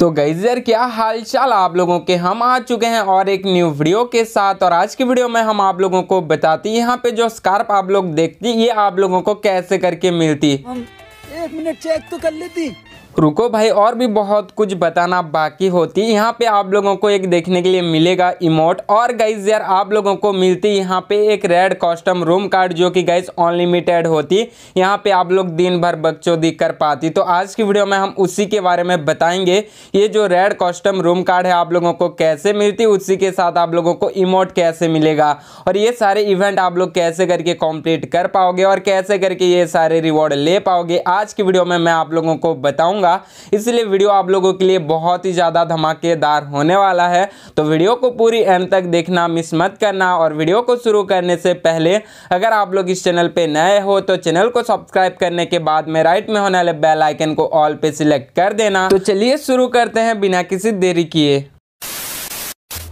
तो गईजर क्या हाल चाल आप लोगों के? हम आ चुके हैं और एक न्यू वीडियो के साथ। और आज की वीडियो में हम आप लोगों को बताती यहाँ पे जो स्कार्प आप लोग देखती ये आप लोगों को कैसे करके मिलती? एक मिनट चेक तो कर लेती। रुको भाई, और भी बहुत कुछ बताना बाकी होती। यहाँ पे आप लोगों को एक देखने के लिए मिलेगा इमोट और गाइज़ यार, आप लोगों को मिलती यहाँ पे एक रेड कॉस्टम रूम कार्ड जो कि गाइज़ अनलिमिटेड होती। यहाँ पे आप लोग दिन भर बकचोदी कर पाती। तो आज की वीडियो में हम उसी के बारे में बताएँगे। ये जो रेड कॉस्टम रूम कार्ड है, आप लोगों को कैसे मिलती, उसी के साथ आप लोगों को इमोट कैसे मिलेगा। और ये सारे इवेंट आप लोग कैसे करके कॉम्प्लीट कर पाओगे और कैसे करके ये सारे रिवॉर्ड ले पाओगे, आज की वीडियो में मैं आप लोगों को बताऊँगा। होगा इसलिए वीडियो आप लोगों के लिए बहुत ही ज़्यादा धमाकेदार होने वाला है। तो वीडियो को पूरी एंड तक देखना, मिस मत करना और वीडियो को शुरू करने से पहले अगर आप लोग इस चैनल पर नए हो तो चैनल को सब्सक्राइब करने के बाद में राइट में होने वाले बेलाइकन को ऑल पे सिलेक्ट कर देना। तो चलिए शुरू करते हैं बिना किसी देरी किए।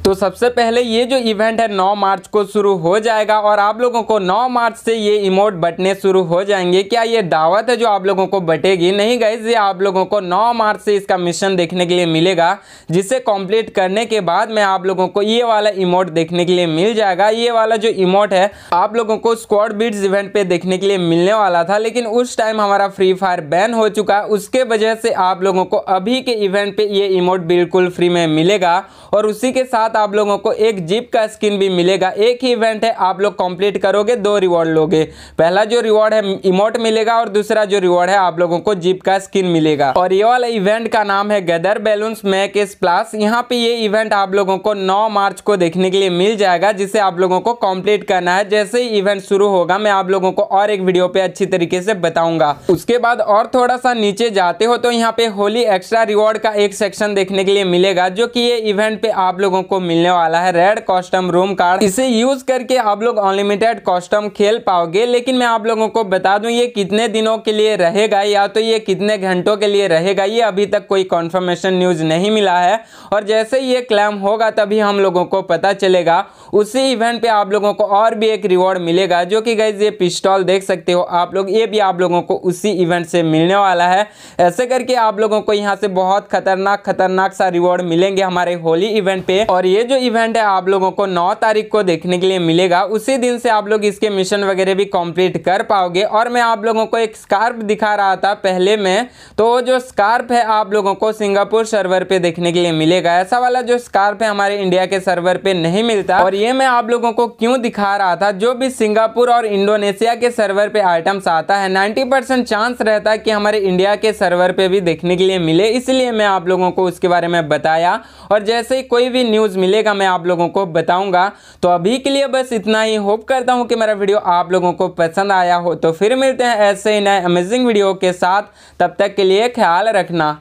तो सबसे पहले ये जो इवेंट है 9 मार्च को शुरू हो जाएगा और आप लोगों को 9 मार्च से ये इमोट बटने शुरू हो जाएँगे। क्या ये दावत है जो आप लोगों को बटेगी? नहीं गई ये आप लोगों को 9 मार्च से इसका मिशन देखने के लिए मिलेगा, जिसे कंप्लीट करने के बाद में आप लोगों को ये वाला इमोट देखने के लिए मिल जाएगा। ये वाला जो इमोट है, आप लोगों को स्क्वाड बीट्स इवेंट पे देखने के लिए मिलने वाला था, लेकिन उस टाइम हमारा फ्री फायर बैन हो चुका। है उसके वजह से आप लोगों को अभी के इवेंट पे ये इमोट बिल्कुल फ्री में मिलेगा और उसी के साथ साथ आप लोगों को एक जीप का स्किन भी मिलेगा। एक ही इवेंट है, आप लोग कंप्लीट करोगे, दो रिवॉर्ड लोगे। पहला जो रिवॉर्ड है इमोट मिलेगा और दूसरा जो रिवॉर्ड है, आप लोगों को जीप का स्किन मिलेगा। और ये वाला इवेंट का नाम है गदर बैलून मैक प्लस यहाँ पे ये इवेंट आप लोगों को 9 मार्च को देखने के लिए मिल जाएगा, जिसे आप लोगों को कंप्लीट करना है। जैसे ही इवेंट शुरू होगा, मैं आप लोगों को और एक वीडियो पे अच्छी तरीके से बताऊँगा। उसके बाद और थोड़ा सा नीचे जाते हो तो यहाँ पे होली एक्स्ट्रा रिवॉर्ड का एक सेक्शन देखने के लिए मिलेगा, जो कि ये इवेंट पे आप लोगों को मिलने वाला है रेड कॉस्टम रूम कार्ड इसे यूज़ करके आप लोग अनलिमिटेड कॉस्टम खेल पाओगे, लेकिन मैं आप लोगों को बता दूँ, ये कितने दिनों के लिए रहेगा, या तो ये कितने घंटों के लिए रहेगा, ये अभी तक कोई कंफर्मेशन न्यूज़ नहीं मिला है। और जैसे ये क्लेम होगा, तभी हम लोगों को पता चलेगा। उसी इवेंट पे आप लोगों को और भी एक रिवॉर्ड मिलेगा, जो कि गई ये पिस्टॉल देख सकते हो आप लोग, ये भी आप लोगों को उसी इवेंट से मिलने वाला है। ऐसे करके आप लोगों को यहाँ से बहुत खतरनाक खतरनाक सा रिवॉर्ड मिलेंगे हमारे होली इवेंट पे। और ये जो इवेंट है आप लोगों को 9 तारीख को देखने के लिए मिलेगा, उसी दिन से आप लोग इसके मिशन वगैरह भी कंप्लीट कर पाओगे। और मैं आप लोगों को एक स्कार्प दिखा रहा था पहले में तो जो स्कार्प है आप लोगों को सिंगापुर सर्वर पे देखने के लिए मिलेगा। ऐसा वाला जो स्कार्प है हमारे इंडिया के सर्वर पे नहीं मिलता। और ये मैं आप लोगों को क्यों दिखा रहा था? जो भी सिंगापुर और इंडोनेशिया के सर्वर पे आइटम्स आता है नाइन्टी चांस रहता है कि हमारे इंडिया के सर्वर पे भी देखने के लिए मिले। इसलिए मैं आप लोगों को उसके बारे में बताया। और जैसे ही कोई भी न्यूज़ मिलेगा, मैं आप लोगों को बताऊँगा। तो अभी के लिए बस इतना ही। होप करता हूँ कि मेरा वीडियो आप लोगों को पसंद आया हो। तो फिर मिलते हैं ऐसे ही नए अमेजिंग वीडियो के साथ। तब तक के लिए ख्याल रखना।